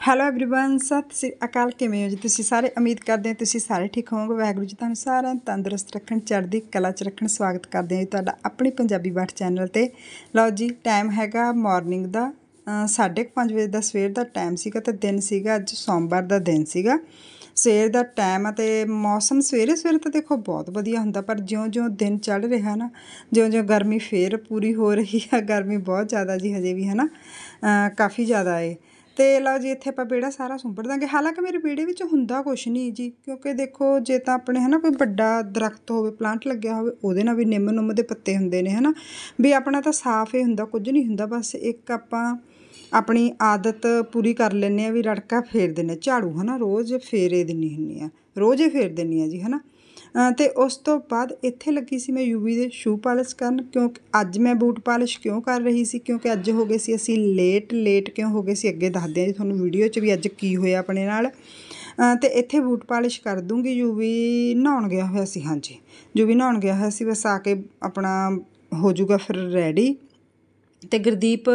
Hello everyone Sat Sri ਅਕਾਲ ਕਿਵੇਂ ਹੋ ਜੀ ਤੁਸੀਂ ਸਾਰੇ ਉਮੀਦ ਕਰਦੇ ਹਾਂ ਤੁਸੀਂ ਸਾਰੇ ਠੀਕ ਹੋਵੋਗੇ ਵਾਹਿਗੁਰੂ ਜੀ ਤੁਹਾਨੂੰ ਸਾਰਿਆਂ ਨੂੰ ਤੰਦਰੁਸਤ ਰੱਖਣ ਚੜ੍ਹਦੀ ਕਲਾ 'ਚ ਰੱਖਣ ਸਵਾਗਤ ਕਰਦੇ ਹਾਂ ਜੀ ਤੁਹਾਡਾ ਆਪਣੀ ਪੰਜਾਬੀ ਬਾਟ ਚੈਨਲ ਤੇ ਲਓ ਜੀ ਟਾਈਮ ਹੈਗਾ ਮਾਰਨਿੰਗ ਦਾ 5:30 ਵਜੇ ਦਾ ਸਵੇਰ ਦਾ ਟਾਈਮ ਸੀਗਾ ਤੇ ਦਿਨ ਸੀਗਾ ਅੱਜ ਸੋਮਵਾਰ ਦਾ ਦਿਨ ਸੀਗਾ ਸਵੇਰ ਦਾ ਟਾਈਮ ਆ ਤੇ ਮੌਸਮ ਸਵੇਰੇ ਸਵੇਰੇ ਤਾਂ ਦੇਖੋ ਬਹੁਤ ਵਧੀਆ ਹੁੰਦਾ ਪਰ ਜਿਉਂ-ਜਿਉਂ ਦਿਨ ਚੜ੍ਹ ਰਿਹਾ ਨਾ ਜਿਉਂ-ਜਿਉਂ ਗਰਮੀ ਫੇਰ ਪੂਰੀ ਹੋ ਰਹੀ ਆ ਗਰਮੀ ਬਹੁਤ ਜ਼ਿਆਦਾ ਜੀ ਹਜੇ ਵੀ ਹੈ ਨਾ ਕਾਫੀ ਜ਼ਿਆਦਾ ਏ ਅਤੇ ਲਓ ਜੀ, ਇੱਥੇ ਆਪਾਂ ਵਿਹੜਾ ਸਾਰਾ ਸੁੰਬੜ ਦਾਂਗੇ। ਹਾਲਾਂਕਿ ਮੇਰੇ ਵਿਹੜੇ ਵਿੱਚ ਹੁੰਦਾ ਕੁਛ ਨਹੀਂ ਜੀ, ਕਿਉਂਕਿ ਦੇਖੋ, ਜੇ ਤਾਂ ਆਪਣੇ ਹੈ ਨਾ ਕੋਈ ਵੱਡਾ ਦਰਖਤ ਹੋਵੇ ਪਲਾਂਟ ਲੱਗਿਆ ਹੋਵੇ, ਉਹਦੇ ਨਾਲ ਵੀ ਨਿੰਮ ਨੁੰਮ ਦੇ ਪੱਤੇ ਹੁੰਦੇ ਨੇ ਹੈ ਨਾ ਵੀ ਆਪਣਾ ਤਾਂ ਸਾਫ਼ ਹੀ ਹੁੰਦਾ, ਕੁਝ ਨਹੀਂ ਹੁੰਦਾ, ਬਸ ਇੱਕ ਆਪਾਂ ਆਪਣੀ ਆਦਤ ਪੂਰੀ ਕਰ ਲੈਂਦੇ ਆ ਵੀ ਰੜਕਾ ਫੇਰ ਦਿੰਦੇ ਝਾੜੂ ਹੈ ਨਾ ਰੋਜ਼ ਫੇਰੇ ਦਿੰਦੀ ਹੁੰਦੀ ਆ ਰੋਜ਼ ਹੀ ਫੇਰ ਦਿੰਨੀ ਆ ਜੀ ਹੈ ਨਾ ਅਤੇ ਉਸ ਤੋਂ ਬਾਅਦ ਇੱਥੇ ਲੱਗੀ ਸੀ ਮੈਂ ਯੂਵੀ ਦੇ ਸ਼ੂ ਪਾਲਿਸ਼ ਕਰਨ ਕਿਉਂਕਿ ਅੱਜ ਮੈਂ ਬੂਟ ਪਾਲਿਸ਼ ਕਿਉਂ ਕਰ ਰਹੀ ਸੀ, ਕਿਉਂਕਿ ਅੱਜ ਹੋ ਗਏ ਸੀ ਅਸੀਂ ਲੇਟ ਲੇਟ ਕਿਉਂ ਹੋ ਗਏ ਸੀ, ਅੱਗੇ ਦੱਸਦੇ ਆ ਜੀ ਤੁਹਾਨੂੰ ਵੀਡੀਓ 'ਚ ਵੀ ਅੱਜ ਕੀ ਹੋਇਆ ਆਪਣੇ ਨਾਲ। ਤੇ ਇੱਥੇ ਬੂਟ ਪਾਲਿਸ਼ ਕਰ ਦੂੰਗੀ ਯੂਵੀ ਨਹਾਉਣ ਗਿਆ ਹੋਇਆ ਸੀ, ਹਾਂਜੀ। ਯੂਵੀ ਨਹਾਉਣ ਗਿਆ ਹੋਇਆ ਸੀ, ਬਸ ਆ ਕੇ ਆਪਣਾ ਹੋ ਜਾਊਗਾ ਫਿਰ ਰੈਡੀ ਤੇ ਗੁਰਦੀਪ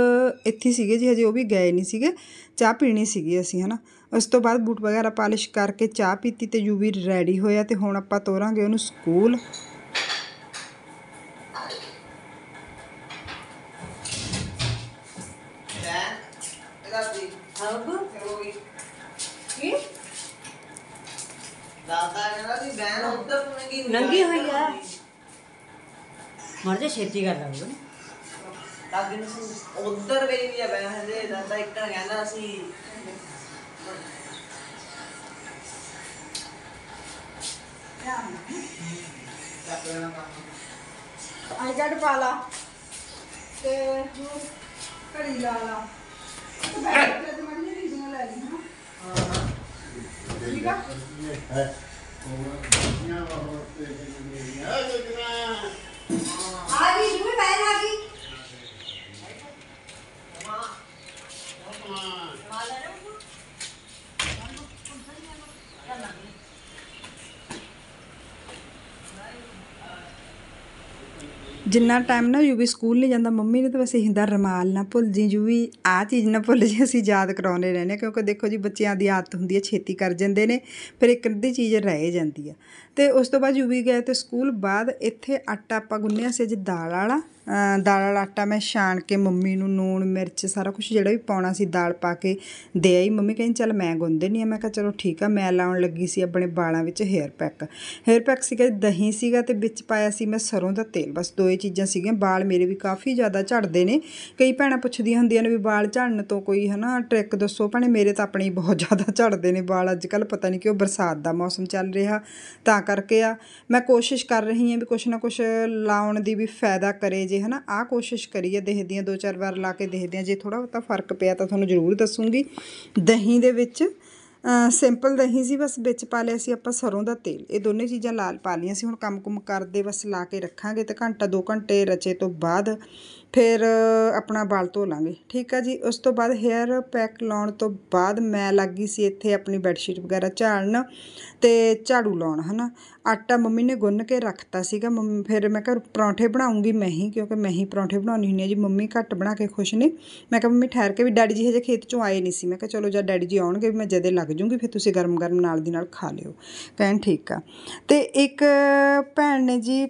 ਇੱਥੇ ਸੀਗੇ ਜੀ, ਹਜੇ ਉਹ ਵੀ ਗਏ ਨਹੀਂ ਸੀਗੇ, ਚਾਹ ਪੀਣੀ ਸੀਗੀ ਅਸੀਂ, ਹਨਾ। ਉਸ ਤੋਂ ਬਾਅਦ ਬੂਟ ਵਗੈਰਾ ਪਾਲਿਸ਼ ਕਰਕੇ ਚਾਹ ਪੀਤੀ ਤੇ ਯੂਵੀ ਰੈਡੀ ਹੋਇਆ ਤੇ ਹੁਣ ਆਪਾਂ ਤੋਰਾਂਗੇ ਉਹਨੂੰ ਸਕੂਲ। ਨੰਗੀ ਹੋਈ ਆ। ਮਰ ਜਾ ਛੇਤੀ ਕਰ ਲਾਂਗੇ ਲੱਗ ਉਧਰ ਆ ਬੈਠ ਦੇ ਦਾਦਾ ਇੱਕ ਕਹਿੰਦਾ ਸੀ ਆਈ ਜੜ ਪਾ ਲਾ ਤੇ ਜੋ ਘੜੀ ਲਾ ਲਾ ਤੇ ਬੈਠ ਕੇ ਤੇ ਮੜੀ ਰੀਡਿੰਗ ਲੈ ਲਈ ਹਾਂ ਠੀਕ ਆ ਆ ਗਈ ਜੂ ਬੈਠ ਜਿੰਨਾ ਟਾਈਮ ਨਾ ਯੂਵੀ ਸਕੂਲ ਨਹੀਂ ਜਾਂਦਾ, ਮੰਮੀ ਨੇ ਤਾਂ ਵੈਸੇ ਹੁੰਦਾ ਰਮਾਲ ਨਾ ਭੁੱਲ ਜੀ ਯੂਵੀ ਆ ਚੀਜ਼ ਨਾ ਭੁੱਲ ਜੀ ਅਸੀਂ ਯਾਦ ਕਰਾਉਂਦੇ ਰਹਿੰਦੇ ਕਿਉਂਕਿ ਦੇਖੋ ਜੀ ਬੱਚਿਆਂ ਦੀ ਆਦਤ ਹੁੰਦੀ ਹੈ, ਛੇਤੀ ਕਰ ਜਾਂਦੇ ਨੇ, ਫਿਰ ਇੱਕ ਅੱਧੀ ਚੀਜ਼ ਰਹਿ ਜਾਂਦੀ ਆ ਅਤੇ ਉਸ ਤੋਂ ਬਾਅਦ ਯੂਵੀ ਗਏ ਅਤੇ ਸਕੂਲ ਬਾਅਦ ਇੱਥੇ ਆਟਾ ਆਪਾਂ ਗੁੰਨਿਆ ਸੀ ਅੱਜ ਦਾਲ ਵਾਲਾ। ਦਾਲ ਵਾਲਾ ਆਟਾ ਮੈਂ ਛਾਣ ਕੇ ਮੰਮੀ ਨੂੰ ਨੂਣ ਮਿਰਚ ਸਾਰਾ ਕੁਝ ਜਿਹੜਾ ਵੀ ਪਾਉਣਾ ਸੀ ਦਾਲ ਪਾ ਕੇ ਦੇ ਆਈ। ਮੰਮੀ ਕਹਿੰਦੀ, ਚੱਲ ਮੈਂ ਗੁੰਨਦੇ ਨਹੀਂ ਆ। ਮੈਂ ਕਿਹਾ, ਚਲੋ ਠੀਕ ਆ, ਮੈਂ ਲਾਉਣ ਲੱਗੀ ਸੀ ਆਪਣੇ ਵਾਲਾਂ ਵਿੱਚ ਹੇਅਰ ਪੈਕ ਹੇਅਰ ਪੈਕ ਸੀਗਾ, ਦਹੀਂ ਸੀਗਾ ਤੇ ਵਿੱਚ ਪਾਇਆ ਸੀ ਮੈਂ ਸਰੋਂ ਦਾ ਤੇਲ। ਬਸ ਦੋ ਹੀ ਚੀਜ਼ਾਂ ਸੀਗੀਆਂ। ਵਾਲ ਮੇਰੇ ਵੀ ਕਾਫੀ ਜ਼ਿਆਦਾ ਝੜਦੇ ਨੇ। ਕਈ ਭੈਣਾਂ ਪੁੱਛਦੀਆਂ ਹੁੰਦੀਆਂ ਨੇ ਵੀ ਵਾਲ ਝੜਨ ਤੋਂ ਕੋਈ ਹਨਾ ਟ੍ਰਿਕ ਦੱਸੋ। ਭੈਣੇ ਮੇਰੇ ਤਾਂ ਆਪਣੇ ਬਹੁਤ ਜ਼ਿਆਦਾ ਝੜਦੇ ਨੇ ਵਾਲ। ਅੱਜ ਕੱਲ ਪਤਾ ਨਹੀਂ ਕਿਉਂ ਬਰਸਾਤ ਦਾ ਮੌਸਮ ਚੱਲ ਰਿਹਾ। ਤਾਂ ਕਰਕੇ ਆ। ਮੈਂ ਕੋਸ਼ਿਸ਼ ਕਰ ਰਹੀ ਹਾਂ ਵੀ ਕੁਛ ਨਾ ਕੁਛ ਲਾਉਣ ਦੀ ਵੀ ਫਾਇਦਾ ਕਰੇ ਜੇ, ਹਨਾ। ਆ ਕੋਸ਼ਿਸ਼ ਕਰੀਏ ਦੇਖਦੇ ਆ ਦੋ ਚਾਰ ਵਾਰ ਲਾ ਕੇ ਦੇਖਦੇ ਆ ਜੇ ਥੋੜਾ ਬਹੁਤਾ ਫ਼ਰਕ ਪਿਆ ਤਾਂ ਤੁਹਾਨੂੰ ਜ਼ਰੂਰ ਦੱਸੂੰਗੀ। ਦਹੀਂ ਦੇ ਵਿੱਚ ਸਿੰਪਲ ਦਹੀਂ ਸੀ, ਬਸ ਵਿੱਚ ਪਾ ਲਿਆ ਸੀ ਆਪਾਂ ਸਰੋਂ ਦਾ ਤੇਲ। ਇਹ ਦੋਨੇ ਚੀਜ਼ਾਂ ਲਾਲ ਪਾ ਲਈਆਂ ਸੀ, ਹੁਣ ਕੰਮ ਕੁਮ ਕਰਦੇ ਬਸ ਲਾ ਕੇ ਰੱਖਾਂਗੇ ਤੇ ਘੰਟਾ 2 ਘੰਟੇ ਰਚੇ ਤੋਂ ਬਾਅਦ ਫਿਰ ਆਪਣਾ ਵਾਲ ਧੋ ਲਾਂਗੇ। ਠੀਕ ਆ ਜੀ? ਉਸ ਤੋਂ ਬਾਅਦ ਹੇਅਰ ਪੈਕ ਲਾਉਣ ਤੋਂ ਬਾਅਦ ਮੈਂ ਲੱਗ ਗਈ ਸੀ ਇੱਥੇ ਆਪਣੀ ਬੈੱਡਸ਼ੀਟ ਵਗੈਰਾ ਝਾੜਨ ਅਤੇ ਝਾੜੂ ਲਾਉਣ ਹੈ ਨਾ ਆਟਾ ਮੰਮੀ ਨੇ ਗੁੰਨ ਕੇ ਰੱਖਤਾ ਸੀਗਾ। ਮੰਮੀ, ਫਿਰ ਮੈਂ ਕਿਹਾ ਪਰੌਂਠੇ ਬਣਾਉਂਗੀ ਮੈਂ ਹੀ, ਕਿਉਂਕਿ ਮੈਂ ਹੀ ਪਰੌਂਠੇ ਬਣਾਉਣੀ ਹੁੰਦੀ ਆ ਜੀ। ਮੰਮੀ ਘੱਟ ਬਣਾ ਕੇ ਖੁਸ਼ ਨੇ। ਮੈਂ ਕਿਹਾ ਮੰਮੀ ਠਹਿਰ ਕੇ ਵੀ ਡੈਡੀ ਜੀ ਹਜੇ ਖੇਤ ਚੋਂ ਆਏ ਨਹੀਂ ਸੀ। ਮੈਂ ਕਿਹਾ ਚਲੋ ਜਦ ਡੈਡੀ ਜੀ ਆਉਣਗੇ ਵੀ ਮੈਂ ਜਦੇ ਲੱਗ ਜੂੰਗੀ, ਫਿਰ ਤੁਸੀਂ ਗਰਮ ਗਰਮ ਨਾਲ ਦੀ ਨਾਲ ਖਾ ਲਿਓ। ਕਹਿਣ ਠੀਕ ਆ। ਤੇ ਇੱਕ ਭੈਣ ਨੇ ਜੀ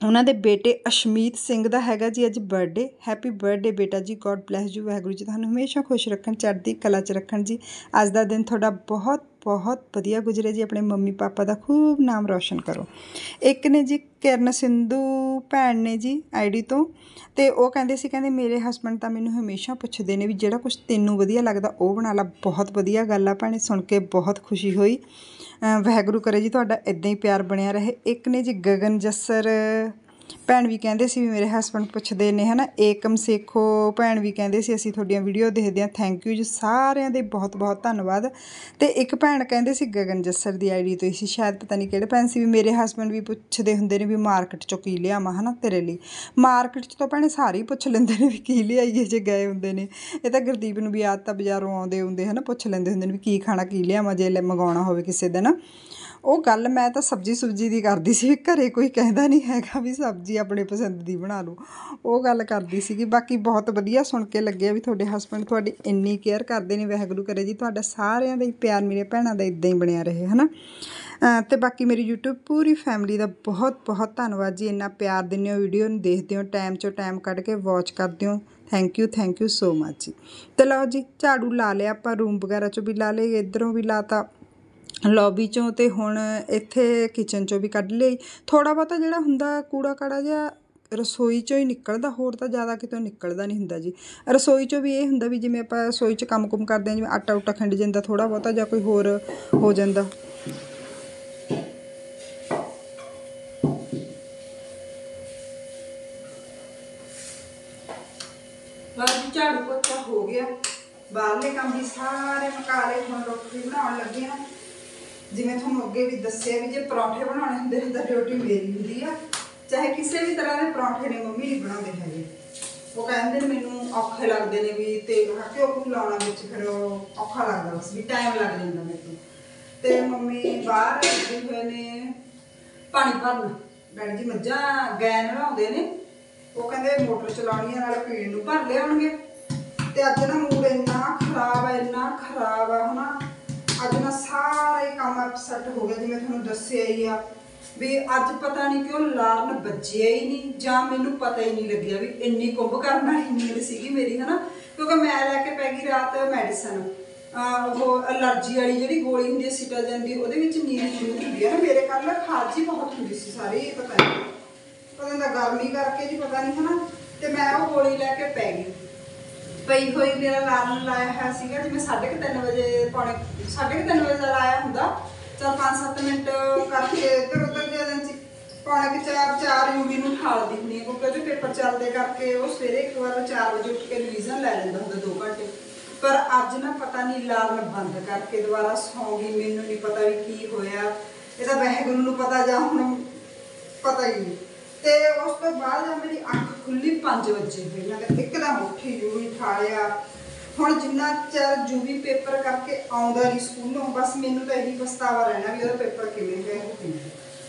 ਉਹਨਾਂ ਦੇ ਬੇਟੇ ਅਸ਼ਮੀਤ ਸਿੰਘ ਦਾ ਹੈਗਾ ਜੀ ਅੱਜ ਬਰਥਡੇ ਹੈਪੀ ਬਰਥਡੇ ਬੇਟਾ ਜੀ God bless you Waheguru ji, ਤੁਹਾਨੂੰ ਹਮੇਸ਼ਾ ਖੁਸ਼ ਰੱਖਣ, ਚੜ੍ਹਦੀ ਕਲਾ 'ਚ ਰੱਖਣ ਜੀ। ਅੱਜ ਦਾ ਦਿਨ ਤੁਹਾਡਾ ਬਹੁਤ ਬਹੁਤ ਵਧੀਆ ਗੁਜ਼ਰੇ ਜੀ, ਆਪਣੇ ਮੰਮੀ ਪਾਪਾ ਦਾ ਖੂਬ ਨਾਮ ਰੌਸ਼ਨ ਕਰੋ। ਇੱਕ ਨੇ ਜੀ ਕਿਰਨ ਸਿੰਧੂ ਭੈਣ ਨੇ ਜੀ ਆਈਡੀ ਤੋਂ, ਤੇ ਉਹ ਕਹਿੰਦੇ ਸੀ, ਕਹਿੰਦੇ ਮੇਰੇ ਹਸਬੰਡ ਤਾਂ ਮੈਨੂੰ ਹਮੇਸ਼ਾ ਪੁੱਛਦੇ ਨੇ ਵੀ ਜਿਹੜਾ ਕੁਝ ਤੈਨੂੰ ਵਧੀਆ ਲੱਗਦਾ ਉਹ ਬਣਾ ਲਾ, ਬਹੁਤ ਵਧੀਆ ਗੱਲ ਆ ਭੈਣੇ, ਸੁਣ ਕੇ ਬਹੁਤ ਖੁਸ਼ੀ ਹੋਈ। ਵਾਹਿਗੁਰੂ ਕਰੇ ਜੀ ਤੁਹਾਡਾ ਇੱਦਾਂ ਹੀ ਪਿਆਰ ਬਣਿਆ ਰਹੇ। ਇੱਕ ਨੇ ਜੀ ਗਗਨ ਜੱਸਰ ਭੈਣ ਵੀ ਕਹਿੰਦੇ ਸੀ ਵੀ ਮੇਰੇ ਹਸਬੰਡ ਪੁੱਛਦੇ ਨੇ, ਹਨਾ ਏਕਮ ਸੇਖੋ। ਭੈਣ ਵੀ ਕਹਿੰਦੇ ਸੀ, ਅਸੀਂ ਤੁਹਾਡੀਆਂ ਵੀਡੀਓ ਦੇਖਦੇ ਹਾਂ। ਥੈਂਕ ਯੂ ਜੀ, ਸਾਰਿਆਂ ਦੇ ਬਹੁਤ ਬਹੁਤ ਧੰਨਵਾਦ। ਤੇ ਇੱਕ ਭੈਣ ਕਹਿੰਦੇ ਸੀ ਗਗਨ ਜੱਸਰ ਦੀ ਆਈਡੀ ਤੋਂ ਸੀ ਸ਼ਾਇਦ ਪਤਾ ਨਹੀਂ ਕਿਹੜੇ ਭੈਣ ਸੀ ਵੀ ਮੇਰੇ ਹਸਬੰਡ ਵੀ ਪੁੱਛਦੇ ਹੁੰਦੇ ਨੇ ਵੀ ਮਾਰਕੀਟ ਚੋਂ ਕੀ ਲਿਆਵਾਂ, ਹਨਾ, ਤੇਰੇ ਲਈ। ਮਾਰਕੀਟ ਚ ਤਾਂ ਭੈਣੇ ਸਾਰੇ ਹੀ ਪੁੱਛ ਲੈਂਦੇ ਨੇ ਵੀ ਕੀ ਲਿਆਈਏ ਜੇ ਗਏ ਹੁੰਦੇ ਨੇ। ਇਹ ਤਾਂ ਗੁਰਦੀਪ ਨੂੰ ਵੀ ਆਦਤ ਤਾਂ ਬਾਜ਼ਾਰੋਂ ਆਉਂਦੇ ਹੁੰਦੇ, ਹਨਾ, ਪੁੱਛ ਲੈਂਦੇ ਹੁੰਦੇ ਨੇ ਵੀ ਕੀ ਖਾਣਾ, ਕੀ ਲਿਆਵਾਂ, ਜੇ ਲੈ ਮੰਗਾਉਣਾ ਹੋਵੇ ਕਿਸੇ ਦਿਨ। ਉਹ ਗੱਲ ਮੈਂ ਤਾਂ ਸਬਜੀ ਸੁਬਜੀ ਦੀ ਕਰਦੀ ਸੀ ਵੀ ਘਰੇ ਕੋਈ ਕਹਿੰਦਾ ਨਹੀਂ ਹੈਗਾ ਵੀ ਸਬਜੀ ਆਪਣੇ ਪਸੰਦ ਦੀ ਬਣਾ ਲਓ। ਉਹ ਗੱਲ ਕਰਦੀ ਸੀਗੀ, ਬਾਕੀ ਬਹੁਤ ਵਧੀਆ ਸੁਣ ਕੇ ਲੱਗਿਆ ਵੀ ਤੁਹਾਡੇ ਹਸਬੰਡ ਤੁਹਾਡੀ ਇੰਨੀ ਕੇਅਰ ਕਰਦੇ ਨੇ, ਵਾਹਿਗੁਰੂ ਕਰੇ ਜੀ, ਤੁਹਾਡਾ ਸਾਰਿਆਂ ਦਾ ਹੀ ਪਿਆਰ ਮੇਰੇ ਭੈਣਾਂ ਦਾ ਇਦਾਂ ਹੀ ਬਣਿਆ ਰਹੇ, ਹਨਾ? ਅਹ ਤੇ ਬਾਕੀ ਮੇਰੀ YouTube ਪੂਰੀ ਫੈਮਿਲੀ ਦਾ ਬਹੁਤ ਬਹੁਤ ਧੰਨਵਾਦ ਜੀ, ਇੰਨਾ ਪਿਆਰ ਦਿੰਦੇ ਹੋ ਵੀਡੀਓ ਨੂੰ ਦੇਖਦੇ ਹੋ ਟਾਈਮ ਚੋਂ ਟਾਈਮ ਕੱਢ ਕੇ ਵਾਚ ਕਰਦੇ ਹੋ। Thank you thank you so much ਜੀ। ਤੇ ਲਓ ਜੀ, ਝਾੜੂ ਲਾ ਲਿਆ ਆਪਾਂ ਰੂਮ ਵਗੈਰਾ ਚੋਂ ਵੀ ਲਾ ਲਏ, ਇਧਰੋਂ ਵੀ ਲਾਤਾ। ਲੌਬੀ ਚੋਂ ਤੇ ਹੁਣ ਇੱਥੇ ਕਿਚਨ ਚੋਂ ਵੀ ਕੱਢ ਲਈ। ਥੋੜਾ ਬਹੁਤਾ ਜਿਹੜਾ ਹੁੰਦਾ ਕੂੜਾ ਕਾੜਾ ਜਿਹਾ, ਰਸੋਈ ਚੋਂ ਹੀ ਨਿਕਲਦਾ, ਹੋਰ ਤਾਂ ਜ਼ਿਆਦਾ ਕਿਤੋਂ ਨਿਕਲਦਾ ਨਹੀਂ ਹੁੰਦਾ ਜੀ। ਰਸੋਈ ਚੋਂ ਵੀ ਇਹ ਹੁੰਦਾ ਵੀ ਜਿਵੇਂ ਆਪਾਂ ਰਸੋਈ 'ਚ ਕੰਮ-ਕੁਮ ਕਰਦੇ ਹਾਂ, ਜਿਵੇਂ ਆਟਾ ਉਟਾ ਖੰਡ ਜਾਂਦਾ ਥੋੜਾ ਬਹੁਤਾ ਜਾਂ ਕੋਈ ਹੋਰ ਹੋ ਜਾਂਦਾ। ਬਸ ਜੀ ਝਾੜੂ ਪੋਚਾ ਹੋ ਗਿਆ। ਬਾਹਰਲੇ ਕੰਮ ਵੀ ਸਾਰੇ ਮੁਕਾ ਲਏ ਹੁਣ ਰੋਟੀ ਬਣਾਉਣ ਲੱਗੇ ਆ। ਜਿਵੇਂ ਤੁਹਾਨੂੰ ਅੱਗੇ ਵੀ ਦੱਸਿਆ ਵੀ ਜੇ ਪਰੌਂਠੇ ਬਣਾਉਣੇ ਹੁੰਦੇ ਨੇ ਤਾਂ ਡਿਊਟੀ ਮੇਰੀ ਹੁੰਦੀ ਆ। ਚਾਹੇ ਕਿਸੇ ਵੀ ਤਰ੍ਹਾਂ ਦੇ ਪਰੌਂਠੇ ਨੇ, ਮੰਮੀ ਨਹੀਂ ਬਣਾਉਂਦੇ ਹੈਗੇ। ਉਹ ਕਹਿੰਦੇ ਮੈਨੂੰ ਔਖੇ ਲੱਗਦੇ ਨੇ ਵੀ ਤੇਲ ਰੱਖ ਕੇ ਉਹ ਲਾਉਣਾ ਵਿੱਚ ਫਿਰ ਔਖਾ ਲੱਗਦਾ ਬਸ ਵੀ ਟਾਈਮ ਲੱਗ ਜਾਂਦਾ ਮੈਨੂੰ ਤੇ। ਮੰਮੀ ਬਾਹਰ ਲੱਗੇ ਹੋਏ ਨੇ, ਪਾਣੀ ਭਰਨ। ਡੈਡੀ ਜੀ ਮੱਝਾਂ ਗੈਨ ਨਲਾਉਂਦੇ ਨੇ। ਉਹ ਕਹਿੰਦੇ ਮੋਟਰ ਚਲਾਉਣੀ ਆ, ਨਾਲੇ ਪੀਣ ਨੂੰ ਭਰ ਲਿਆਉਣਗੇ। ਤੇ ਅੱਜ ਨਾ ਮੂਡ ਇੰਨਾ ਖਰਾਬ ਆ, ਇੰਨਾ ਖਰਾਬ ਆ, ਹਨਾ। ਅੱਜ ਨਾ ਸਾਰਾ ਹੀ ਕੰਮ ਅਪਸੈਟ ਹੋ ਗਿਆ ਜਿਵੇਂ ਤੁਹਾਨੂੰ ਦੱਸਿਆ ਹੀ ਆ ਵੀ ਅੱਜ ਪਤਾ ਨਹੀਂ ਕਿਉਂ ਲਾਰਨ ਵੱਜਿਆ ਹੀ ਨਹੀਂ, ਜਾਂ ਮੈਨੂੰ ਪਤਾ ਹੀ ਨਹੀਂ ਲੱਗਿਆ ਵੀ ਇੰਨੀ ਕੁੰਭ ਕਰਨ ਵਾਲੀ ਨੀਂਦ ਸੀਗੀ ਮੇਰੀ, ਹਨਾ? ਕਿਉਂਕਿ ਮੈਂ ਲੈ ਕੇ ਪੈ ਗਈ ਰਾਤ ਮੈਡੀਸਨ ਉਹ ਅਲਰਜੀ ਵਾਲੀ ਜਿਹੜੀ ਗੋਲੀ ਹੁੰਦੀ ਹੈ ਸਿਟਾਜਨ ਦੀ, ਉਹਦੇ ਵਿੱਚ ਨੀਂਦ ਜ਼ਰੂਰ ਹੁੰਦੀ ਹੈ ਨਾ ਮੇਰੇ ਕੱਲ ਖਾਜੀ ਬਹੁਤ ਹੁੰਦੀ ਸੀ ਸਾਰੇ, ਪਤਾ ਨਹੀਂ ਪਤਾ ਨਹੀਂ ਗਰਮੀ ਕਰਕੇ ਜੀ, ਪਤਾ ਨਹੀਂ ਹਨਾ? ਤੇ ਮੈਂ ਉਹ ਗੋਲੀ ਲੈ ਕੇ ਪੈ ਗਈ। ਪਈ ਹੋਈ ਮੇਰਾ ਅਲਾਰਮ ਲਾਇਆ ਹੋਇਆ ਸੀਗਾ ਜਿਵੇਂ 3:30 ਵਜੇ ਪੌਣੇ 3:30 ਵਜੇ ਦਾ ਲਾਇਆ ਹੁੰਦਾ। ਚਲ 5-7 ਮਿੰਟ ਕਰਕੇ ਇੱਧਰ ਉੱਧਰ ਦੇ ਦਿਨ ਚ ਪੌਣੇ ਕਿ 4-4 ਯੂਵੀ ਨੂੰ ਠਾਲਦੀ ਹੁੰਦੀ ਹਾਂ, ਕਿਉਂਕਿ ਉਹਦੇ ਪੇਪਰ ਚੱਲਦੇ ਕਰਕੇ ਉਹ ਸਵੇਰੇ ਇੱਕ ਵਾਰ 4 ਵਜੇ ਉੱਠ ਕੇ ਰਿਵੀਜ਼ਨ ਲੈ ਲੈਂਦਾ ਹੁੰਦਾ 2 ਘੰਟੇ। ਪਰ ਅੱਜ ਨਾ ਪਤਾ ਨਹੀਂ ਅਲਾਰਮ ਬੰਦ ਕਰਕੇ ਦੁਬਾਰਾ ਸੌਂ ਗਈ, ਮੈਨੂੰ ਨਹੀਂ ਪਤਾ ਵੀ ਕੀ ਹੋਇਆ। ਇਹਦਾ ਵਹਿਗੁਰੂ ਨੂੰ ਪਤਾ ਜਾਂ ਹੁਣ ਪਤਾ ਹੀ ਨਹੀਂ ਤੇ ਉਸ ਤੋਂ ਬਾਅਦ ਮੇਰੀ ਅੱਖ ਖੁੱਲੀ 5 ਵਜੇ ਹੋਈ ਮੈਂ ਇੱਕਦਮ ਉੱਠੀ ਜੂਈ ਠਾਲਿਆ ਹੁਣ ਜਿੰਨਾ ਚਿਰ ਜੂਵੀ ਪੇਪਰ ਕਰਕੇ ਆਉਂਦਾ ਨਹੀਂ ਸਕੂਲੋਂ, ਬਸ ਮੈਨੂੰ ਤਾਂ ਇਹੀ ਪਛਤਾਵਾ ਰਹਿਣਾ ਵੀ ਉਹਦਾ ਪੇਪਰ ਕਿਵੇਂ ਗਿਆ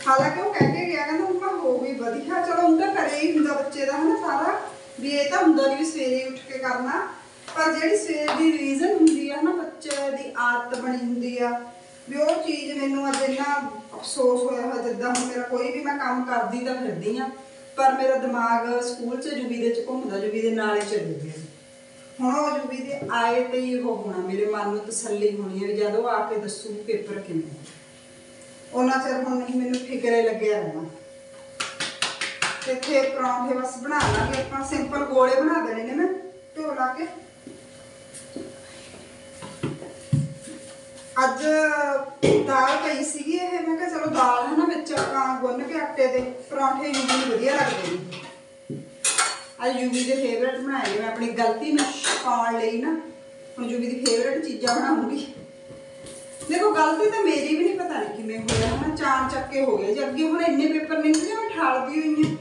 ਹਾਲਾਂਕਿ ਉਹ ਕਹਿ ਕੇ ਗਿਆ, ਕਹਿੰਦਾ ਮੰਮਾ ਹੋ ਗਈ ਵਧੀਆ, ਚਲੋ ਉਹਦਾ ਕਰੇ ਹੀ ਹੁੰਦਾ ਬੱਚੇ ਦਾ, ਹਨਾ ਸਾਰਾ? ਵੀ ਇਹ ਤਾਂ ਹੁੰਦਾ ਨਹੀਂ ਸਵੇਰੇ ਉੱਠ ਕੇ ਕਰਨਾ। ਪਰ ਜਿਹੜੀ ਸਵੇਰ ਦੀ ਰੀਜ਼ਨ ਹੁੰਦੀ ਆ ਨਾ ਬੱਚੇ ਦੀ ਆਦਤ ਬਣੀ ਹੁੰਦੀ ਆ, ਵੀ ਉਹ ਚੀਜ਼ ਮੈਨੂੰ ਅੱਜ ਇੰਨਾ ਅਫਸੋਸ ਹੋਇਆ ਹੋਇਆ ਜਿੱਦਾਂ ਹੁਣ ਮੇਰਾ ਕੋਈ ਵੀ ਮੈਂ ਕੰਮ ਕਰਦੀ ਤਾਂ ਫਿਰਦੀ ਆ ਪਰ ਮੇਰਾ ਦਿਮਾਗ ਸਕੂਲ 'ਚ ਜੁਬੀ ਦੇ 'ਚ ਘੁੰਮਦਾ ਜੁਬੀ ਦੇ ਨਾਲ ਚੱਲ ਗਿਆ ਹੁਣ ਉਹ ਜੁਬੀ ਦੇ ਆਏ ਤੇ ਹੀ ਉਹ ਹੋਣਾ, ਮੇਰੇ ਮਨ ਨੂੰ ਤਸੱਲੀ ਹੋਣੀ ਹੈ ਜਦ ਉਹ ਆ ਕੇ ਦੱਸੂ ਪੇਪਰ ਕਿਵੇਂ ਉਹਨਾਂ ਚਿਰ ਹੁਣ ਨਹੀਂ ਮੈਨੂੰ ਫਿਕਰੇ ਲੱਗਿਆ ਰਹਿਣਾ। ਤੇ ਇੱਥੇ ਪਰੌਂਠੇ ਬਸ ਬਣਾ ਲਾਂਗੇ, ਆਪਾਂ ਸਿੰਪਲ ਗੋਲੇ ਬਣਾ ਦੇਣੇ ਨੇ ਮੈਂ ਢੋ ਲਾ ਕੇ। ਅੱਜ ਦਾਲ ਪਈ ਸੀਗੀ ਇਹ, ਮੈਂ ਕਿਹਾ ਚਲੋ ਦਾਲ ਹੈ ਵਿੱਚ ਆਪਾਂ ਗੁੰਨ ਕੇ ਆਟੇ ਦੇ ਪਰੌਂਠੇ ਯੂਵੀ ਨੂੰ ਵਧੀਆ ਲੱਗਦੇ ਨੇ। ਅੱਜ ਯੂਵੀ ਦੇ ਫੇਵਰਟ ਬਣਾਏ ਮੈਂ ਆਪਣੀ ਗਲਤੀ ਨੂੰ ਛਪਾਉਣ ਲਈ ਨਾ ਹੁਣ ਯੂਵੀ ਦੀ ਫੇਵਰਟ ਚੀਜ਼ਾਂ ਬਣਾਉਂਗੀ। ਦੇਖੋ ਗਲਤੀ ਤਾਂ ਮੇਰੀ ਵੀ ਨਹੀਂ ਪਤਾ ਨਹੀਂ ਕਿਵੇਂ ਹੋਇਆ ਹਨਾ ਚਾਰ ਚੱਕੇ ਹੋ ਗਏ ਜੇ ਅੱਗੇ ਹੁਣ ਇੰਨੇ ਪੇਪਰ ਨਿਕਲੇ ਮੈਂ ਠਾਲਦੀ ਹੋਈ ਹਾਂ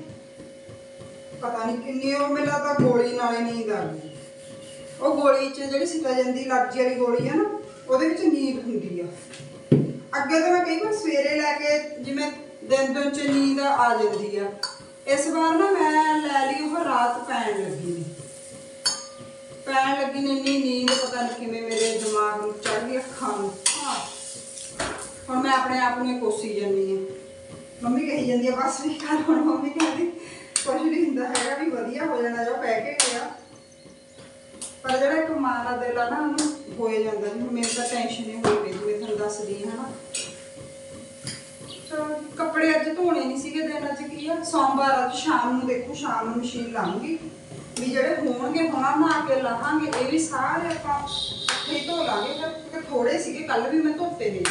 ਪਤਾ ਨਹੀਂ ਕਿੰਨੀ ਉਹ ਮੈਨੂੰ ਲੱਗਦਾ ਗੋਲੀ ਨਾਲੇ ਨੀਂਦ ਆ ਉਹ ਗੋਲੀ ਚ ਜਿਹੜੀ ਸਿੱਟਾ ਜਾਂਦੀ, ਅਲਰਜੀ ਵਾਲੀ ਗੋਲੀ ਆ ਨਾ ਉਹਦੇ ਵਿੱਚ ਨੀਂਦ ਹੁੰਦੀ ਆ। ਅੱਗੇ ਤਾਂ ਮੈਂ ਕਈ ਵਾਰ ਸਵੇਰੇ ਲੈ ਕੇ ਜਿਵੇਂ ਦਿਨ ਦਿਨ ਚ ਨੀਂਦ ਆ ਜਾਂਦੀ ਆ। ਇਸ ਵਾਰ ਨਾ ਮੈਂ ਲੈ ਲਈ ਉਹ ਰਾਤ ਪੈਣ ਲੱਗੀ ਨੇ ਪੈਣ ਲੱਗੀ ਨੇ ਇੰਨੀ ਨੀਂਦ ਪਤਾ ਨਹੀਂ ਕਿਵੇਂ ਮੇਰੇ ਦਿਮਾਗ ਨੂੰ ਚੜ ਗਈ, ਅੱਖਾਂ ਨੂੰ। ਹੁਣ ਮੈਂ ਆਪਣੇ ਆਪ ਨੂੰ ਕੋਸੀ ਜਾਂਦੀ ਆ। ਮੰਮੀ ਕਹੀ ਜਾਂਦੀ ਆ, ਬਸ ਵੀ ਕਰ, ਹੁਣ ਮੰਮੀ ਕਹਿੰਦੀ ਕੁਛ ਨਹੀਂ ਹੁੰਦਾ, ਹੈਗਾ ਵੀ ਵਧੀਆ ਹੋ ਜਾਣਾ, ਜੋ ਕਹਿ ਕੇ ਗਿਆ। ਪਰ ਜਿਹੜਾ ਇੱਕ ਮਾਂ ਦਾ ਦਿਲ ਆ ਨਾ, ਉਹਨੂੰ ਹੋਏ ਜਾਂਦਾ ਜਿਵੇਂ ਮੈਨੂੰ ਤਾਂ ਟੈਨਸ਼ਨ ਹੀ ਹੋਈ ਪਈ ਜਿਵੇਂ ਤੁਹਾਨੂੰ ਦੱਸਦੀ ਹਾਂ ਨਾ ਚਲੋ, ਕੱਪੜੇ ਅੱਜ ਧੋਣੇ ਨਹੀਂ ਸੀਗੇ ਦਿਨ, ਅੱਜ ਕੀ ਆ? ਸੋਮਵਾਰ ਅੱਜ ਸ਼ਾਮ ਨੂੰ ਦੇਖੋ, ਸ਼ਾਮ ਨੂੰ ਮਸ਼ੀਨ ਲਾਉਂਗੀ। ਵੀ ਜਿਹੜੇ ਹੋਣਗੇ, ਹੁਣਾ ਬਣਾ ਕੇ ਲਾਹਾਂਗੇ, ਇਹ ਵੀ ਸਾਰੇ ਆਪਾਂ ਇਕੱਠੇ ਧੋ ਲਾਂਗੇ, ਪਰ ਕਿਉਂਕਿ ਥੋੜੇ ਸੀਗੇ ਕੱਲ ਵੀ ਮੈਂ ਧੋਤੇ ਨੇ।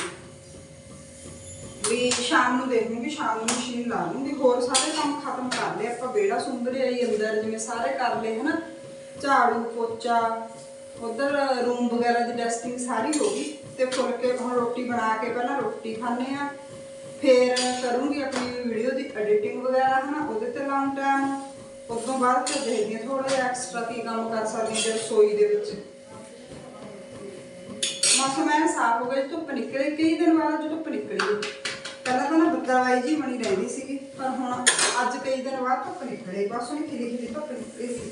ਵੀ ਸ਼ਾਮ ਨੂੰ ਦੇਖੂੰਗੀ ਸ਼ਾਮ ਨੂੰ ਮਸ਼ੀਨ ਲਾ ਲੂੰਗੀ, ਹੋਰ ਸਾਰੇ ਕੰਮ ਖਤਮ ਕਰ ਲਏ, ਆਪਾਂ ਵਿਹੜਾ ਸੁੰਦਰ ਆਈ ਅੰਦਰ, ਜਿਵੇਂ ਸਾਰੇ ਕਰ ਲਏ, ਹਨਾ। ਝਾੜੂ, ਪੋਚਾ, ਉਧਰ ਰੂਮ ਵਗੈਰਾ ਦੀ ਡਸਟਿੰਗ ਸਾਰੀ ਹੋ ਗਈ ਤੇ ਫੁਲਕੇ ਹੁਣ ਰੋਟੀ ਬਣਾ ਕੇ ਪਹਿਲਾਂ ਰੋਟੀ ਖਾਣੇ ਆ ਫਿਰ ਕਰੂੰਗੀ ਆਪਣੀ ਵੀਡੀਓ ਦੀ ਐਡੀਟਿੰਗ ਵਗੈਰਾ, ਹਨਾ, ਉਹਦੇ ਤੇ ਲਾਉਂ ਟਾਈਮ ਉਸ ਤੋਂ ਬਾਅਦ ਫਿਰ ਦੇਖਦੀ ਹਾਂ ਥੋੜਾ ਜਿਹਾ ਐਕਸਟਰਾ ਕੀ ਕੰਮ ਕਰ ਸਕਦੀ ਜੇ ਰਸੋਈ ਦੇ ਵਿੱਚ। ਮੌਸਮ ਐਨ ਸਾਫ਼ ਹੋ ਗਿਆ, ਧੁੱਪ ਨਿਕਲੇ, ਕਈ ਦਿਨ ਬਾਅਦ ਜਦੋਂ ਧੁੱਪ ਨਿਕਲੀ ਪਹਿਲਾਂ ਤਾਂ ਨਾ ਬੱਦਲਵਾਈ ਜੀ ਬਣੀ ਰਹਿੰਦੀ ਸੀਗੀ, ਪਰ ਹੁਣ ਅੱਜ ਕਈ ਦਿਨ ਬਾਅਦ ਧੁੱਪ ਨਿਕਲੇ, ਬਸ ਉਹਨੇ ਖਿਲੀ ਖਿਲੀ ਧੁੱਪ ਨਿਕਲੀ ਸੀ।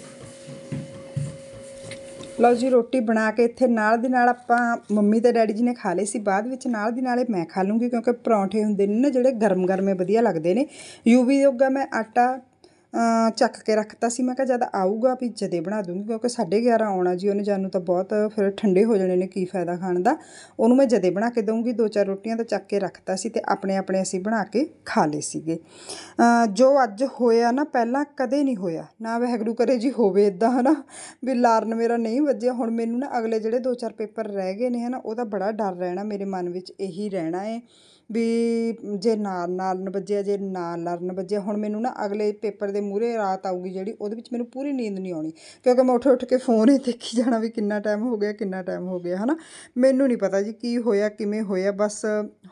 ਲਓ ਜੀ, ਰੋਟੀ ਬਣਾ ਕੇ ਇੱਥੇ ਨਾਲ ਦੀ ਨਾਲ ਆਪਾਂ ਮੰਮੀ ਤੇ ਡੈਡੀ ਜੀ ਨੇ ਖਾ ਲਈ ਸੀ। ਬਾਅਦ ਵਿੱਚ ਨਾਲ ਦੀ ਨਾਲੇ ਮੈਂ ਖਾ ਲੂੰਗੀ ਕਿਉਂਕਿ ਪਰੌਂਠੇ ਹੁੰਦੇ ਨੇ ਨਾ ਜਿਹੜੇ ਗਰਮ ਗਰਮੇ ਵਧੀਆ ਲੱਗਦੇ ਨੇ। ਯੂਵੀ ਯੋਗਾ ਮੈਂ ਆਟਾ ਚੱਕ ਕੇ ਰੱਖਤਾ ਸੀ। ਮੈਂ ਕਿਹਾ ਜਦ ਆਊਗਾ ਵੀ ਜਦੇ ਬਣਾ ਦੂੰਗੀ ਕਿਉਂਕਿ 11:30 ਆਉਣਾ ਜੀ, ਉਹਨੇ ਜਾਨੂੰ ਤਾਂ ਬਹੁਤ ਫਿਰ ਠੰਡੇ ਹੋ ਜਾਣੇ ਨੇ ਕੀ ਫਾਇਦਾ ਖਾਣ ਦਾ। ਉਹਨੂੰ ਮੈਂ ਜਦੇ ਬਣਾ ਕੇ ਦਊਂਗੀ, ਦੋ ਚਾਰ ਰੋਟੀਆਂ ਤਾਂ ਚੱਕ ਕੇ ਰੱਖਤਾ ਸੀ ਤੇ ਆਪਣੇ ਆਪਣੇ ਅਸੀਂ ਬਣਾ ਕੇ ਖਾ ਲਏ ਸੀਗੇ। ਜੋ ਅੱਜ ਹੋਇਆ ਨਾ, ਪਹਿਲਾਂ ਕਦੇ ਨਹੀਂ ਹੋਇਆ। ਨਾ ਵਾਹਿਗੁਰੂ ਕਰੇ ਜੀ ਹੋਵੇ ਇਦਾਂ ਹਨਾ। ਵੀ ਲਾਰਨ ਮੇਰਾ ਨਹੀਂ ਵੱਜਿਆ। ਹੁਣ ਮੈਨੂੰ ਨਾ ਅਗਲੇ ਜਿਹੜੇ ਦੋ ਚਾਰ ਪੇਪਰ ਰਹਿ ਗਏ ਨੇ, ਹਨਾ, ਉਹਦਾ ਬੜਾ ਡਰ ਰਹਿਣਾ ਮੇਰੇ ਮਨ ਵਿੱਚ, ਇਹੀ ਰਹਿਣਾ ਏ। ਵੀ ਜੇ ਨਾਲ ਨਾਲ ਨ ਵੱਜਿਆ ਜੇ ਨਾਲ ਲਰਨ ਵੱਜਿਆ ਹੁਣ ਮੈਨੂੰ ਨਾ ਅਗਲੇ ਪੇਪਰ ਦੇ ਮੂਹਰੇ ਰਾਤ ਆਊਗੀ ਜਿਹੜੀ, ਉਹਦੇ ਵਿੱਚ ਮੈਨੂੰ ਪੂਰੀ ਨੀਂਦ ਨਹੀਂ ਆਉਣੀ। ਕਿਉਂਕਿ ਮੈਂ ਉੱਠ ਉੱਠ ਕੇ ਫੋਨ ਹੀ ਦੇਖੀ ਜਾਣਾ ਵੀ ਕਿੰਨਾ ਟਾਈਮ ਹੋ ਗਿਆ, ਕਿੰਨਾ ਟਾਈਮ ਹੋ ਗਿਆ ਹੈ ਨਾ ਮੈਨੂੰ ਨਹੀਂ ਪਤਾ ਜੀ ਕੀ ਹੋਇਆ, ਕਿਵੇਂ ਹੋਇਆ, ਬਸ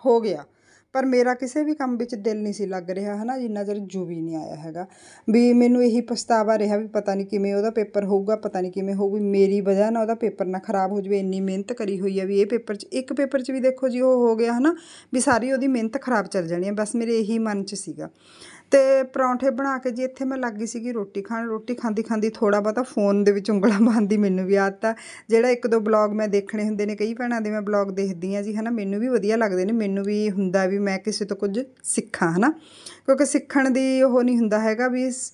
ਹੋ ਗਿਆ। ਪਰ ਮੇਰਾ ਕਿਸੇ ਵੀ ਕੰਮ ਵਿੱਚ ਦਿਲ ਨਹੀਂ ਸੀ ਲੱਗ ਰਿਹਾ ਹੈ ਨਾ ਜਿੰਨਾ ਚਿਰ ਜੂਵੀ ਨਹੀਂ ਆਇਆ ਹੈਗਾ। ਵੀ ਮੈਨੂੰ ਇਹੀ ਪਛਤਾਵਾ ਰਿਹਾ ਵੀ ਪਤਾ ਨਹੀਂ ਕਿਵੇਂ ਉਹਦਾ ਪੇਪਰ ਹੋਊਗਾ, ਪਤਾ ਨਹੀਂ ਕਿਵੇਂ ਹੋਊਗੀ, ਮੇਰੀ ਵਜ੍ਹਾ ਨਾਲ ਉਹਦਾ ਪੇਪਰ ਨਾ ਖਰਾਬ ਹੋ ਜਾਵੇ, ਇੰਨੀ ਮਿਹਨਤ ਕਰੀ ਹੋਈ ਆ ਵੀ ਇਹ ਪੇਪਰ 'ਚ, ਇੱਕ ਪੇਪਰ 'ਚ ਵੀ ਦੇਖੋ ਜੀ ਉਹ ਹੋ ਗਿਆ ਹੈ ਨਾ ਵੀ ਸਾਰੀ ਉਹਦੀ ਮਿਹਨਤ ਖਰਾਬ ਚੱਲ ਜਾਣੀ ਹੈ ਬਸ ਮੇਰੇ ਇਹੀ ਮਨ 'ਚ ਸੀਗਾ। ਅਤੇ ਪਰੌਂਠੇ ਬਣਾ ਕੇ ਜੀ, ਇੱਥੇ ਮੈਂ ਲੱਗ ਗਈ ਸੀਗੀ ਰੋਟੀ ਖਾਣ। ਰੋਟੀ ਖਾਂਦੀ ਖਾਂਦੀ ਥੋੜ੍ਹਾ ਬਹੁਤਾ ਫੋਨ ਦੇ ਵਿੱਚ ਉਂਗਲਾਂ ਪਾਉਣ ਦੀ ਮੈਨੂੰ ਵੀ ਆਦਤ ਆ। ਜਿਹੜਾ ਇੱਕ ਦੋ ਬਲੌਗ ਮੈਂ ਦੇਖਣੇ ਹੁੰਦੇ ਨੇ, ਕਈ ਭੈਣਾਂ ਦੇ ਮੈਂ ਬਲੌਗ ਦੇਖਦੀ ਆ ਜੀ ਹਨਾ। ਮੈਨੂੰ ਵੀ ਵਧੀਆ ਲੱਗਦੇ ਨੇ। ਮੈਨੂੰ ਵੀ ਹੁੰਦਾ ਵੀ ਮੈਂ ਕਿਸੇ ਤੋਂ ਕੁਝ ਸਿੱਖਾਂ, ਹਨਾ। ਕਿਉਂਕਿ ਸਿੱਖਣ ਦੀ ਉਹ ਨਹੀਂ ਹੁੰਦਾ ਹੈਗਾ ਵੀ ਸ-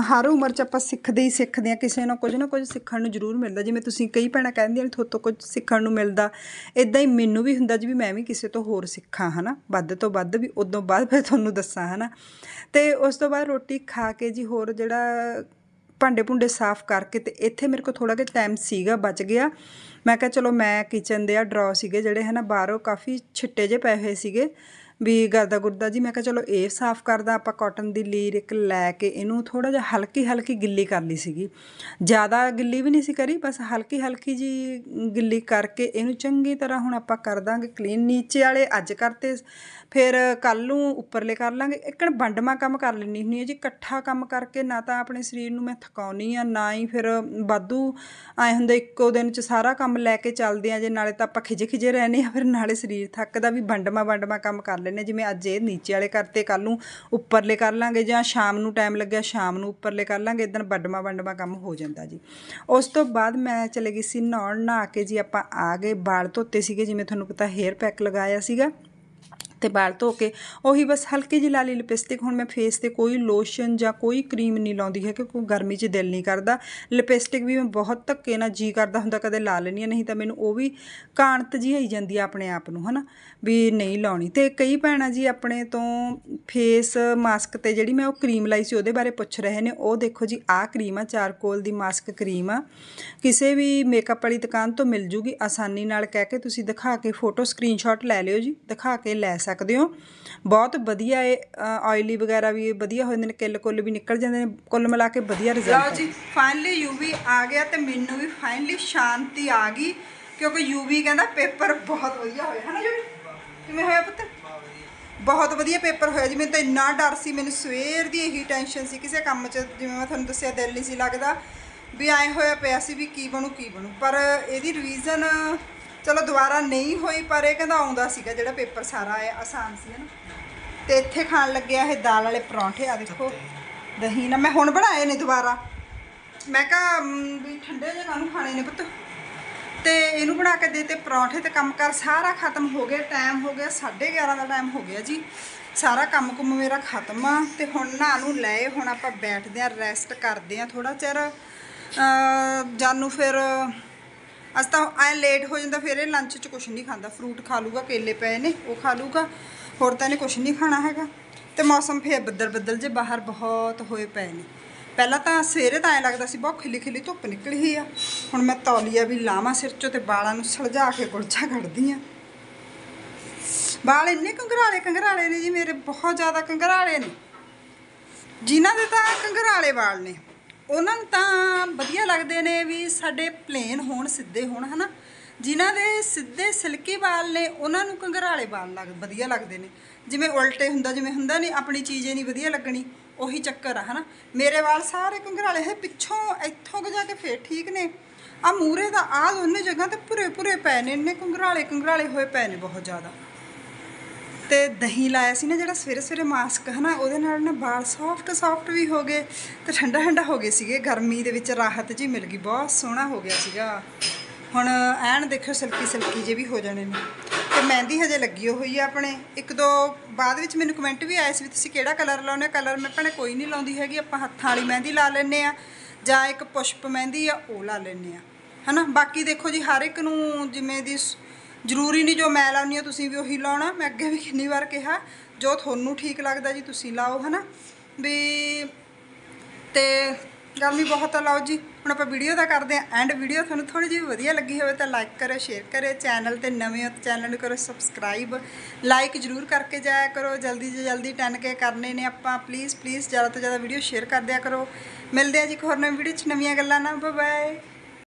ਹਰ ਉਮਰ 'ਚ ਆਪਾਂ ਸਿੱਖਦੇ ਹੀ ਸਿੱਖਦੇ ਆ ਕਿਸੇ ਨਾਲ ਕੁਝ ਨਾ ਕੁਝ ਸਿੱਖਣ ਨੂੰ ਜ਼ਰੂਰ ਮਿਲਦਾ। ਜਿਵੇਂ ਤੁਸੀਂ ਕਈ ਭੈਣਾਂ ਕਹਿੰਦੀਆਂ ਨੇ ਤੁਹਾਡੇ ਕੁਝ ਸਿੱਖਣ ਨੂੰ ਮਿਲਦਾ। ਇਦਾਂ ਹੀ ਮੈਨੂੰ ਵੀ ਹੁੰਦਾ ਜੀ ਵੀ ਮੈਂ ਵੀ ਕਿਸੇ ਤੋਂ ਹੋਰ ਸਿੱਖਾਂ, ਹਨਾ? ਵੱਧ ਤੋਂ ਵੱਧ ਵੀ ਉਦੋਂ ਬਾਅਦ ਫਿਰ ਤੁਹਾਨੂੰ ਦੱਸਾਂ, ਹਨਾ? ਤੇ ਉਸ ਤੋਂ ਬਾਅਦ ਰੋਟੀ ਖਾ ਕੇ ਜੀ ਹੋਰ ਜਿਹੜਾ ਭਾਂਡੇ ਭੁੰਡੇ ਸਾਫ਼ ਕਰਕੇ ਤੇ ਇੱਥੇ ਮੇਰੇ ਕੋਲ ਥੋੜਾ ਜਿਹਾ ਟਾਈਮ ਸੀਗਾ, ਬਚ ਗਿਆ। ਮੈਂ ਕਿਹਾ ਚਲੋ ਮੈਂ ਕਿਚਨ ਦੇ ਆ ਡਰਾ ਸੀਗੇ ਜਿਹੜੇ, ਹਨਾ? ਬਾਹਰੋਂ ਕਾਫੀ ਛਿੱਟੇ ਜੇ ਪਏ ਹੋਏ ਸੀਗੇ। ਵੀ ਗਰਦਾ ਗੁਰਦਾ ਜੀ, ਮੈਂ ਕਿਹਾ ਚਲੋ ਇਹ ਸਾਫ਼ ਕਰਦਾ, ਆਪਾਂ ਕਾਟਨ ਦੀ ਲੀਰ ਇੱਕ ਲੈ ਕੇ ਇਹਨੂੰ ਥੋੜਾ ਜਿਹਾ ਹਲਕੀ ਹਲਕੀ ਗਿੱਲੀ ਕਰ ਲਈ ਸੀਗੀ। ਜ਼ਿਆਦਾ ਗਿੱਲੀ ਵੀ ਨਹੀਂ ਸੀ ਕਰੀ, ਬਸ ਹਲਕੀ ਹਲਕੀ ਜੀ ਗਿੱਲੀ ਕਰਕੇ ਇਹਨੂੰ ਚੰਗੀ ਤਰ੍ਹਾਂ ਹੁਣ ਆਪਾਂ ਕਰ ਦਾਂਗੇ ਕਲੀਨ ਨੀਚੇ ਵਾਲੇ ਅੱਜ ਕਰਤੇ, ਫਿਰ ਕੱਲ ਨੂੰ ਉੱਪਰਲੇ ਕਰ ਲਾਂਗੇ। ਇੱਕਣ ਵੰਡਮਾ ਕੰਮ ਕਰ ਲੈਣੀ ਹੁੰਦੀ ਹੈ ਜੀ, ਇਕੱਠਾ ਕੰਮ ਕਰਕੇ ਨਾ ਤਾਂ ਆਪਣੇ ਸਰੀਰ ਨੂੰ ਮੈਂ ਥਕਾਉਣੀ ਆ, ਨਾ ਹੀ ਫਿਰ ਵਾਧੂ ਆਏ ਹੁੰਦੇ ਇੱਕੋ ਦਿਨ ਚ ਸਾਰਾ ਕੰਮ ਲੈ ਕੇ ਚੱਲਦੇ ਆ ਜੇ, ਨਾਲੇ ਤਾਂ ਆਪਾਂ ਖਿਜੇ ਖਿਜੇ ਰਹਿੰਦੇ ਆ, ਫਿਰ ਨਾਲੇ ਸਰੀਰ ਥੱਕਦਾ ਵੀ ਵੰਡਮਾ ਵੰਡਮਾ ਕੰਮ ਕਰ ਲੈਣੇ ਜਿਵੇਂ ਅੱਜ ਇਹ ਨੀਚੇ ਵਾਲੇ ਕਰਤੇ ਕੱਲ ਨੂੰ ਉੱਪਰਲੇ ਕਰ ਲਾਂਗੇ ਜਾਂ ਸ਼ਾਮ ਨੂੰ ਟਾਈਮ ਲੱਗਿਆ ਸ਼ਾਮ ਨੂੰ ਉੱਪਰਲੇ ਕਰ ਲਾਂਗੇ ਇਦਾਂ ਵੰਡਮਾ ਵੰਡਮਾ ਕੰਮ ਹੋ ਜਾਂਦਾ ਜੀ। ਉਸ ਤੋਂ ਬਾਅਦ ਮੈਂ ਚਲੇ ਗਈ ਸੀ ਨਹਾਉਣ, ਨਹਾ ਕੇ ਜੀ ਆਪਾਂ ਆ ਗਏ, ਵਾਲ ਧੋਤੇ ਸੀਗੇ, ਜਿਵੇਂ ਤੁਹਾਨੂੰ ਪਤਾ ਹੇਅਰ ਪੈਕ ਲਗਾਇਆ ਸੀਗਾ। ਤੇ ਵਾਲ ਧੋ ਕੇ, ਉਹੀ ਬਸ ਹਲਕੀ ਜਿਹੀ ਲਾਲੀ ਲਿਪਸਟਿਕ, ਹੁਣ ਮੈਂ ਫੇਸ ਤੇ ਕੋਈ ਲੋਸ਼ਨ ਜਾਂ ਕੋਈ ਕਰੀਮ ਨਹੀਂ ਲਾਉਂਦੀ ਹੈ ਕਿਉਂਕਿ ਗਰਮੀ 'ਚ ਦਿਲ ਨਹੀਂ ਕਰਦਾ। ਲਿਪਸਟਿਕ ਵੀ ਮੈਂ ਬਹੁਤ ਧੱਕੇ ਨਾਲ ਜੀ ਕਰਦਾ ਹੁੰਦਾ, ਕਦੇ ਲਾ ਲੈਣੀ ਨਹੀਂ ਤਾਂ ਮੈਨੂੰ ਉਹ ਵੀ ਕਾਣਤ ਜੀ ਆਈ ਜਾਂਦੀ ਆ ਆਪਣੇ ਆਪ ਨੂੰ, ਹਨਾ, ਵੀ ਨਹੀਂ ਲਾਉਣੀ। ਤੇ ਕਈ ਭੈਣਾਂ ਜੀ ਆਪਣੇ ਤੋਂ ਫੇਸ ਮਾਸਕ ਤੇ ਜਿਹੜੀ ਮੈਂ ਉਹ ਕਰੀਮ ਲਾਈ ਸੀ, ਉਹਦੇ ਬਾਰੇ ਪੁੱਛ ਰਹੇ ਨੇ, ਉਹ ਦੇਖੋ ਜੀ, ਆਹ ਕਰੀਮ ਆ, ਚਾਰਕੋਲ ਦੀ ਮਾਸਕ ਕਰੀਮ ਆ। ਕਿਸੇ ਵੀ ਮੇਕਅਪ ਵਾਲੀ ਦੁਕਾਨ ਤੋਂ ਮਿਲ ਜੂਗੀ, ਆਸਾਨੀ ਨਾਲ ਕਹਿ ਕੇ ਤੁਸੀਂ ਦਿਖਾ ਕੇ ਫੋਟੋ ਸਕਰੀਨਸ਼ਾਟ ਲੈ ਲਿਓ ਜੀ, ਦਿਖਾ ਕੇ ਲੈ ਸਕਦੇ ਸਕਦੇ ਹੋ। ਬਹੁਤ ਵਧੀਆ ਹੈ ਆਇਲੀ ਵਗੈਰਾ ਵੀ ਵਧੀਆ ਹੋ ਜਾਂਦੇ ਨੇ, ਕਿੱਲ ਕੁੱਲ ਵੀ ਨਿਕਲ ਜਾਂਦੇ ਨੇ, ਕੁੱਲ ਮਿਲਾ ਕੇ ਵਧੀਆ ਰਿਜ਼ਲਟ ਲਓ ਜੀ ਫਾਈਨਲੀ ਯੂਵੀ ਆ ਗਿਆ ਤੇ ਮੈਨੂੰ ਵੀ ਫਾਈਨਲੀ ਸ਼ਾਂਤੀ ਆ ਗਈ, ਕਿਉਂਕਿ ਯੂਵੀ ਕਹਿੰਦਾ ਪੇਪਰ ਬਹੁਤ ਵਧੀਆ ਹੋਇਆ। ਹੈ ਨਾ ਯੂਵੀ? ਕਿਵੇਂ ਹੋਇਆ ਪੁੱਤ? ਬਹੁਤ ਵਧੀਆ ਪੇਪਰ ਹੋਇਆ ਜੀ। ਮੈਨੂੰ ਤਾਂ ਇੰਨਾ ਡਰ ਸੀ, ਮੈਨੂੰ ਸਵੇਰ ਦੀ ਇਹੀ ਟੈਨਸ਼ਨ ਸੀ, ਕਿਸੇ ਕੰਮ 'ਚ ਜਿਵੇਂ ਮੈਂ ਤੁਹਾਨੂੰ ਦੱਸਿਆ, ਦਿਲ ਨਹੀਂ ਸੀ ਲੱਗਦਾ ਵੀ ਐ ਹੋਇਆ ਪਿਆ ਸੀ ਵੀ ਕੀ ਬਣੂ ਕੀ ਬਣੂ। ਪਰ ਇਹਦੀ ਰਿਵੀਜ਼ਨ ਚਲੋ ਦੁਬਾਰਾ ਨਹੀਂ ਹੋਈ ਪਰ ਇਹ ਕਹਿੰਦਾ ਆਉਂਦਾ ਸੀਗਾ ਜਿਹੜਾ ਪੇਪਰ ਸਾਰਾ ਹੈ ਆਸਾਨ ਸੀ ਹਨਾ। ਤੇ ਇੱਥੇ ਖਾਣ ਲੱਗਿਆ ਇਹ ਦਾਲ ਵਾਲੇ ਪਰੌਂਠੇ ਆ ਦੇਖੋ ਦਹੀਂ ਨਾ ਮੈਂ ਹੁਣ ਬਣਾਏ ਨੇ ਦੁਬਾਰਾ। ਮੈਂ ਕਿਹਾ ਵੀ ਠੰਡੇ ਜਿਹੇ ਕਾਹਨੂੰ ਖਾਣੇ ਨੇ ਪੁੱਤ। ਤੇ ਇਹਨੂੰ ਬਣਾ ਕੇ ਦੇ ਤੇ ਪਰੌਂਠੇ ਤੇ ਕੰਮ ਕਰ ਸਾਰਾ ਖਤਮ ਹੋ ਗਿਆ ਟਾਈਮ ਹੋ ਗਿਆ 11:30 ਦਾ ਟਾਈਮ ਹੋ ਗਿਆ ਜੀ। ਸਾਰਾ ਕੰਮ ਕੁੰਮ ਮੇਰਾ ਖਤਮ ਆ। ਤੇ ਹੁਣ ਨਾ ਨੂੰ ਲਏ ਹੁਣ ਆਪਾਂ ਬੈਠਦੇ ਆ ਰੈਸਟ ਕਰਦੇ ਆ ਥੋੜਾ ਚਿਰ। ਜਾਨੂੰ ਫਿਰ ਅੱਜ ਤਾਂ ਐ ਲੇਟ ਹੋ ਜਾਂਦਾ, ਫਿਰ ਇਹ ਲੰਚ 'ਚ ਕੁਝ ਨਹੀਂ ਖਾਂਦਾ। ਫਰੂਟ ਖਾ ਲੂਗਾ, ਕੇਲੇ ਪਏ ਨੇ, ਉਹ ਖਾ ਲੂਗਾ। ਹੋਰ ਤਾਂ ਇਹਨੇ ਕੁਝ ਨਹੀਂ ਖਾਣਾ ਹੈਗਾ। ਤੇ ਮੌਸਮ ਫੇਰ ਬੱਦਲ ਬੱਦਲ ਜੇ ਬਾਹਰ ਬਹੁਤ ਹੋਏ ਪਏ ਨੇ। ਪਹਿਲਾਂ ਤਾਂ ਸਵੇਰੇ ਤਾਂ ਐ ਲੱਗਦਾ ਸੀ, ਬਹੁਤ ਖਿਲੀ ਖਿਲੀ ਧੁੱਪ ਨਿਕਲੀ ਆ। ਹੁਣ ਮੈਂ ਤੌਲੀਆ ਵੀ ਲਾਵਾਂ ਸਿਰ 'ਚੋਂ ਤੇ ਵਾਲਾਂ ਨੂੰ ਸਲਝਾ ਕੇ ਕੁਲਚਾ ਕੱਢਦੀ ਆ। ਬਾਲ ਇੰਨੇ ਕੰਗਰਾਲੇ ਕੰਗਰਾਲੇ ਨੇ ਜੀ ਮੇਰੇ, ਬਹੁਤ ਜ਼ਿਆਦਾ ਕੰਗਰਾਲੇ ਨੇ। ਜਿਨ੍ਹਾਂ ਦੇ ਤਾਂ ਕੰਗਰਾਲੇ ਵਾਲ ਨੇ। ਉਹਨਾਂ ਨੂੰ ਤਾਂ ਵਧੀਆ ਲੱਗਦੇ ਨੇ ਵੀ ਸਾਡੇ ਪਲੇਨ ਹੋਣ, ਸਿੱਧੇ ਹੋਣ, ਹਨਾ? ਜਿਨ੍ਹਾਂ ਦੇ ਸਿੱਧੇ ਸਿਲਕੀ ਵਾਲ ਨੇ, ਉਹਨਾਂ ਨੂੰ ਕੰਗਰਾਲੇ ਵਾਲ ਲੱਗ, ਵਧੀਆ ਲੱਗਦੇ ਨੇ। ਜਿਵੇਂ ਉਲਟੇ ਹੁੰਦਾ, ਜਿਵੇਂ ਹੁੰਦਾ ਨਹੀਂ ਆਪਣੀ ਚੀਜ਼ ਹੀ ਨਹੀਂ ਵਧੀਆ ਲੱਗਣੀ, ਉਹੀ ਚੱਕਰ ਆ, ਹਨਾ? ਮੇਰੇ ਵਾਲ ਸਾਰੇ ਕੰਗਰਾਲੇ ਹੈ ਪਿੱਛੋਂ ਇੱਥੋਂ ਕੁ ਜਾ ਕੇ ਫੇਰ ਠੀਕ ਨੇ। ਆ ਮੂਰੇ ਦਾ ਆ ਦੋਨੇ ਜਗ੍ਹਾ ਤੇ ਪੂਰੇ ਪੂਰੇ ਪਏ ਨੇ, ਇੰਨੇ ਕੰਗਰਾਲੇ ਕੰਗਰਾਲੇ ਹੋਏ ਪਏ ਨੇ ਬਹੁਤ ਜ਼ਿਆਦਾ। ਤੇ ਦਹੀਂ ਲਾਇਆ ਸੀ ਨਾ ਜਿਹੜਾ ਸਵੇਰੇ ਸਵੇਰੇ ਮਾਸਕ, ਹਨਾ, ਉਹਦੇ ਨਾਲ ਨਾ ਵਾਲ ਸੌਫਟ ਸੌਫਟ ਵੀ ਹੋ ਗਏ ਤੇ ਠੰਡਾ ਠੰਡਾ ਹੋ ਗਏ ਸੀਗੇ। ਗਰਮੀ ਦੇ ਵਿੱਚ ਰਾਹਤ ਜੀ ਮਿਲ ਗਈ, ਬਹੁਤ ਸੋਹਣਾ ਹੋ ਗਿਆ ਸੀਗਾ। ਹੁਣ ਐਨ ਦੇਖੋ ਸਿਲਕੀ ਸਿਲਕੀ ਜੇ ਵੀ ਹੋ ਜਾਣੇ ਨੇ। ਤੇ ਮਹਿੰਦੀ ਹਜੇ ਲੱਗੀ ਹੋਈ ਆ ਆਪਣੇ। ਇੱਕ ਦੋ ਬਾਅਦ ਵਿੱਚ ਮੈਨੂੰ ਕਮੈਂਟ ਵੀ ਆਇਆ ਸੀ ਵੀ ਤੁਸੀਂ ਕਿਹੜਾ ਕਲਰ ਲਾਉਨੇ ਕਲਰ ਮੈਂ ਭੈਣੇ ਕੋਈ ਨਹੀਂ ਲਾਉਂਦੀ ਹੈਗੀ, ਆਪਾਂ ਹੱਥਾਂ ਵਾਲੀ ਮਹਿੰਦੀ ਲਾ ਲੈਨੇ ਆ। ਜਾਂ ਇੱਕ ਪੁਸ਼ਪ ਮਹਿੰਦੀ ਆ, ਉਹ ਲਾ ਲੈਨੇ ਆ। ਹਨਾ, ਬਾਕੀ ਦੇਖੋ ਜੀ, ਹਰ ਇੱਕ ਨੂੰ ਜਿਵੇਂ ਦੀ ਸ- ਜ਼ਰੂਰੀ ਨਹੀਂ ਜੋ ਮੈਂ ਲਾਉਣੀ ਆ ਤੁਸੀਂ ਵੀ ਉਹੀ ਲਾਉਣਾ। ਮੈਂ ਅੱਗੇ ਵੀ ਕਿੰਨੀ ਵਾਰ ਕਿਹਾ, ਜੋ ਤੁਹਾਨੂੰ ਠੀਕ ਲੱਗਦਾ ਜੀ, ਤੁਸੀਂ ਲਾਓ, ਹਨਾ? ਵੀ ਤੇ ਵੀ ਬਹੁਤ ਆ, ਲਾਓ ਜੀ, ਹੁਣ ਆਪਾਂ ਵੀਡੀਓ ਦਾ ਕਰਦੇ ਆਂ ਐਂਡ ਵੀਡੀਓ ਤੁਹਾਨੂੰ ਥੋੜੀ ਜਿਹੀ ਵਧੀਆ ਲੱਗੀ ਹੋਵੇ ਤਾਂ ਲਾਈਕ ਕਰੋ ਸ਼ੇਅਰ ਕਰਿਓ ਚੈਨਲ ਤੇ ਨਵੇਂ ਹੋ ਤਾਂ ਚੈਨਲ ਨੂੰ ਕਰੋ ਸਬਸਕ੍ਰਾਈਬ ਲਾਈਕ ਜਰੂਰ ਕਰਕੇ ਜਾਇਆ ਕਰੋ, ਜਲਦੀ ਤੋਂ ਜਲਦੀ 10k ਕਰਨੇ ਨੇ ਆਪਾਂ। ਪਲੀਜ਼ ਪਲੀਜ਼ ਜ਼ਿਆਦਾ ਤੋਂ ਜ਼ਿਆਦਾ ਵੀਡੀਓ ਸ਼ੇਅਰ ਕਰ ਦਿਆ ਕਰੋ। ਮਿਲਦੇ ਆ ਜੀ ਇੱਕ ਹੋਰ ਨਵੀਂ ਵੀਡੀਓ 'ਚ, ਨਵੀਆਂ ਗੱਲਾਂ ਨਾਲ। Bye bye